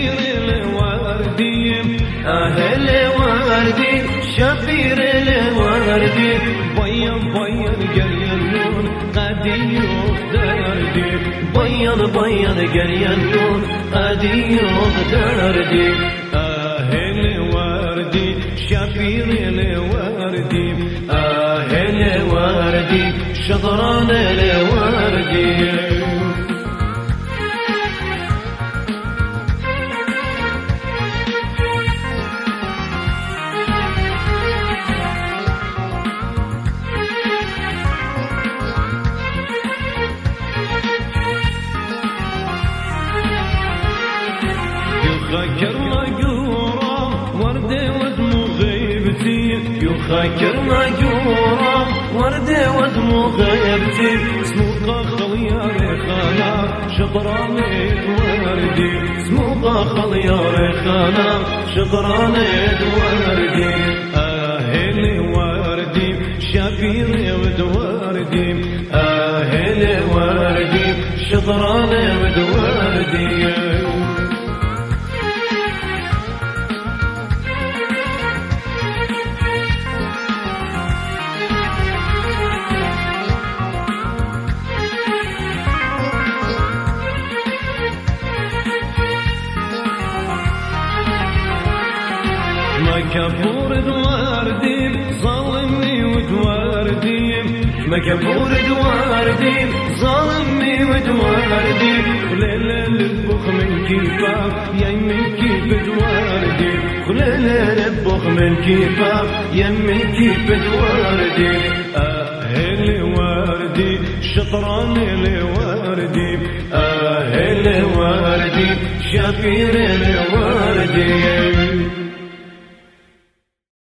الوردي أهل وردي شبير الوردي بيض بيض قرينون قدي دردي بيض بيض قرينون قدي دردي أهل وردي شبير الوردي أهل وردي شطران الوردي يخكر مجورة وردة واسمه غيبتي يخكر مجورة وردة واسمه غيبتي اسمه قخل يا ريخانا شطرانة وردي اسمه قخل يا ريخانا شطرانة وردي أهل وردي شبير ودوردي أهل وردي شطرانة ودوردي مكبور دواردي ظالمني ودواردي مكبور دواردي ظالمني ودواردي خليل لبخ من كيفاك يا من كيف دواردي خليل لبخ من كيفاك يا من كيف دواردي أهل وردي شطران الوردي أهل وردي شفير الوردي